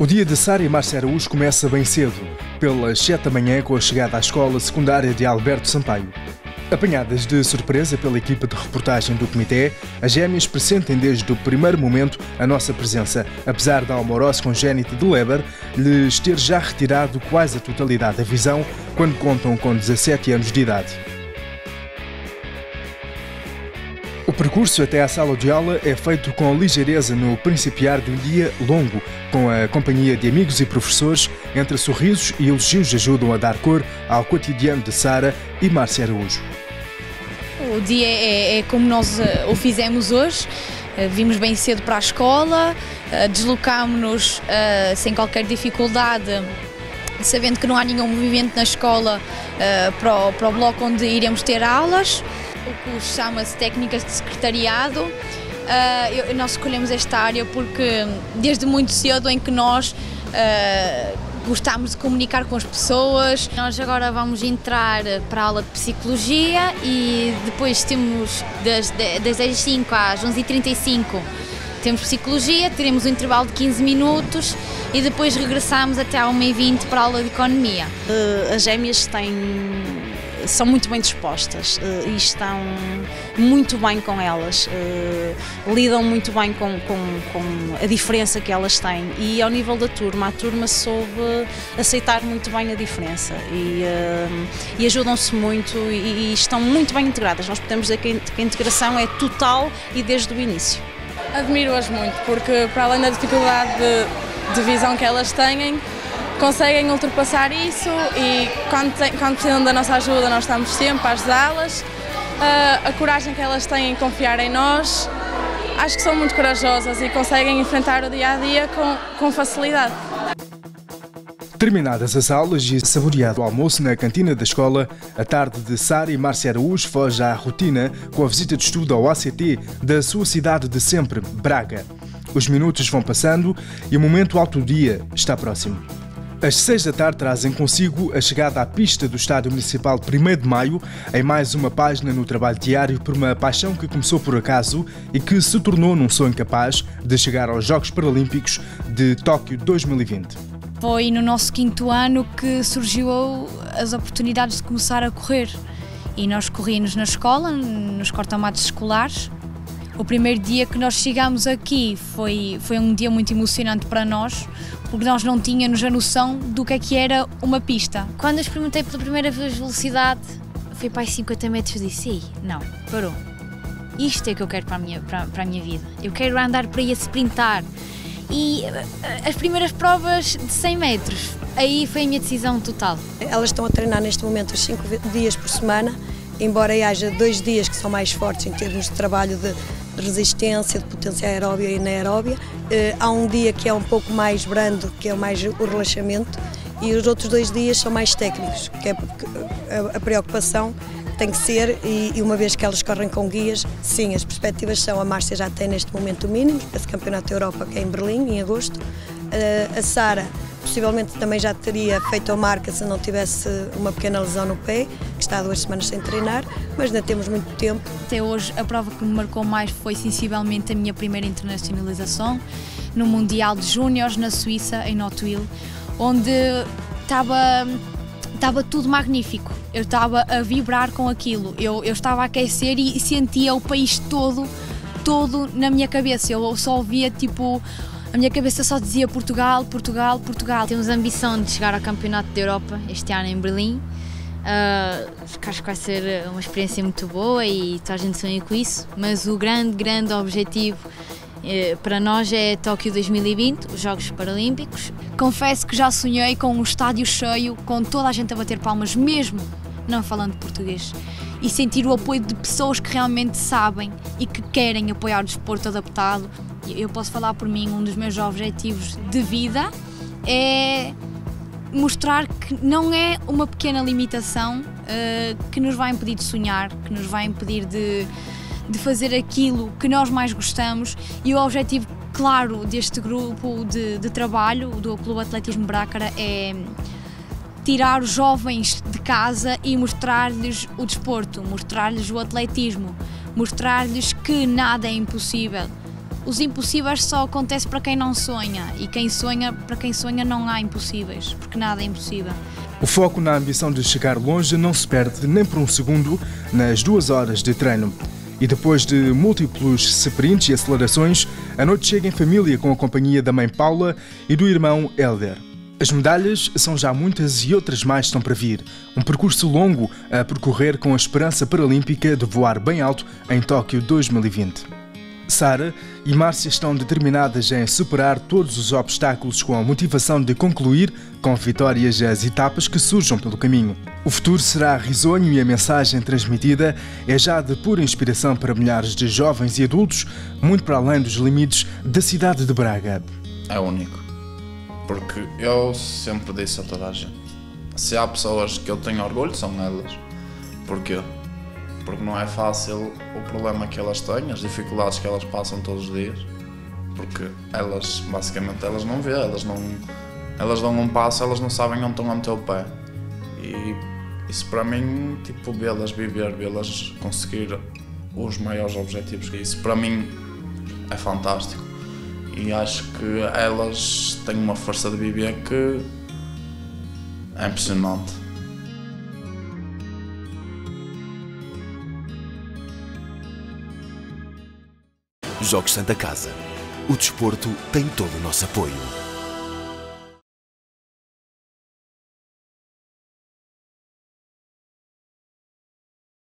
O dia de Sara e Márcia Araújo começa bem cedo, pelas 7 da manhã com a chegada à escola secundária de Alberto Sampaio. Apanhadas de surpresa pela equipa de reportagem do comitê, as gêmeas pressentem desde o primeiro momento a nossa presença, apesar da almorose congénita de Leber lhes ter já retirado quase a totalidade da visão quando contam com 17 anos de idade. O percurso até à sala de aula é feito com ligeireza no principiar de um dia longo, com a companhia de amigos e professores, entre sorrisos e elogios ajudam a dar cor ao cotidiano de Sara e Márcia Araújo. O dia é, é como nós eh, o fizemos hoje. Uh, vimos bem cedo para a escola, uh, deslocámos-nos sem qualquer dificuldade, sabendo que não há nenhum movimento na escola para o, para o bloco onde iremos ter aulas o curso chama-se Técnicas de Secretariado. Uh, eu, nós escolhemos esta área porque desde muito cedo em que nós uh, de comunicar com as pessoas. Nós agora vamos entrar para a aula de Psicologia e depois temos das, das 10h05 às 11h35 temos Psicologia, teremos um intervalo de 15 minutos e depois regressamos até à 1h20 para a aula de Economia. Uh, as gêmeas têm são muito bem dispostas uh, e estão muito bem com elas, uh, lidam muito bem com, com, com, a diferença que elas têm e ao nível da turma, a turma soube aceitar muito bem a diferença e, uh, e ajudam-se muito e, e, estão muito bem integradas. Nós podemos dizer que a integração é total e desde o início. Admiro-as muito porque para além da dificuldade de, de visão que elas têm, conseguem ultrapassar isso e quando, tem, quando precisam da nossa ajuda nós estamos sempre a ajudá-las. Uh, a coragem que elas têm em confiar em nós, acho que são muito corajosas e conseguem enfrentar o dia a dia com, com facilidade. Terminadas as aulas e saboreado o almoço na cantina da escola, a tarde de Sara e Márcia Araújo foge à rotina com a visita de estudo ao ACT da sua cidade de sempre, Braga. Os minutos vão passando e o momento alto do dia está próximo. As seis da tarde trazem consigo a chegada à pista do Estádio Municipal 1 de Maio, em mais uma página no trabalho diário por uma paixão que começou por acaso e que se tornou num sonho capaz de chegar aos Jogos Paralímpicos de Tóquio 2020. Foi no nosso quinto ano que surgiu as oportunidades de começar a correr. E nós corríamos na escola, nos cortamatos escolares. O primeiro dia que nós chegámos aqui foi, foi um dia muito emocionante para nós, porque nós não tínhamos a noção do que é que era uma pista. Quando eu experimentei pela primeira vez velocidade, fui para 50 metros e disse, Ei, não, parou. Isto é que eu quero para a minha, para, para a minha vida. Eu quero andar para aí a sprintar. E eh, as primeiras provas de 100 metros, aí foi a minha decisão total. Elas estão a treinar neste momento os 5 dias por semana, embora haja dois dias que são mais fortes em termos de trabalho de de resistência, de potência aeróbia e anaeróbia. Uh, há um dia que é um pouco mais brando, que é mais o relaxamento, e os outros dois dias são mais técnicos, que é a, a preocupação tem que ser, e, e, uma vez que elas correm com guias, sim, as perspectivas são, a Márcia já tem neste momento o mínimo, esse campeonato da Europa que é em Berlim, em agosto, uh, a Sara possivelmente também já teria feito a marca se não tivesse uma pequena lesão no pé, que está há duas semanas sem treinar, mas ainda temos muito tempo. Até hoje a prova que me marcou mais foi sensivelmente a minha primeira internacionalização no Mundial de Júniores na Suíça, em Notwil, onde estava estava tudo magnífico. Eu estava a vibrar com aquilo. Eu, eu estava a aquecer e sentia o país todo, todo na minha cabeça. Eu só ouvia tipo a minha cabeça só dizia Portugal, Portugal, Portugal. Temos a ambição de chegar ao Campeonato da Europa este ano em Berlim. Uh, acho que vai ser uma experiência muito boa e toda a gente sonha com isso, mas o grande, grande objetivo eh, para nós é Tóquio 2020, os Jogos Paralímpicos. Confesso que já sonhei com um estádio cheio, com toda a gente a bater palmas, mesmo não falando português, e sentir o apoio de pessoas que realmente sabem e que querem apoiar o desporto adaptado eu posso falar por mim, um dos meus objetivos de vida é mostrar que não é uma pequena limitação uh, que nos vai impedir de sonhar, que nos vai impedir de, de fazer aquilo que nós mais gostamos. E o objetivo claro deste grupo de, de trabalho do Clube Atletismo Brácara é tirar os jovens de casa e mostrar-lhes o desporto, mostrar-lhes o atletismo, mostrar-lhes que nada é impossível os impossíveis só acontecem para quem não sonha e quem sonha, para quem sonha não há impossíveis, porque nada é impossível. O foco na ambição de chegar longe não se perde nem por um segundo nas duas horas de treino. E depois de múltiplos sprints e acelerações, a noite chega em família com a companhia da mãe Paula e do irmão Helder. As medalhas são já muitas e outras mais estão para vir. Um percurso longo a percorrer com a esperança paralímpica de voar bem alto em Tóquio 2020. Sara e Márcia estão determinadas em superar todos os obstáculos com a motivação de concluir com vitórias as etapas que surjam pelo caminho. O futuro será risonho e a mensagem transmitida é já de pura inspiração para milhares de jovens e adultos, muito para além dos limites da cidade de Braga. É único, porque eu sempre disse a toda a gente: se há pessoas que eu tenho orgulho, são elas. Porquê? Porque não é fácil o problema que elas têm, as dificuldades que elas passam todos os dias, porque elas, basicamente, elas não vê, elas não, elas dão um passo, elas não sabem onde estão a meter o pé. E isso para mim, tipo, vê-las viver, vê-las conseguir os maiores objetivos isso, para mim é fantástico. E acho que elas têm uma força de viver que é impressionante. Jogos Santa Casa. O desporto tem todo o nosso apoio.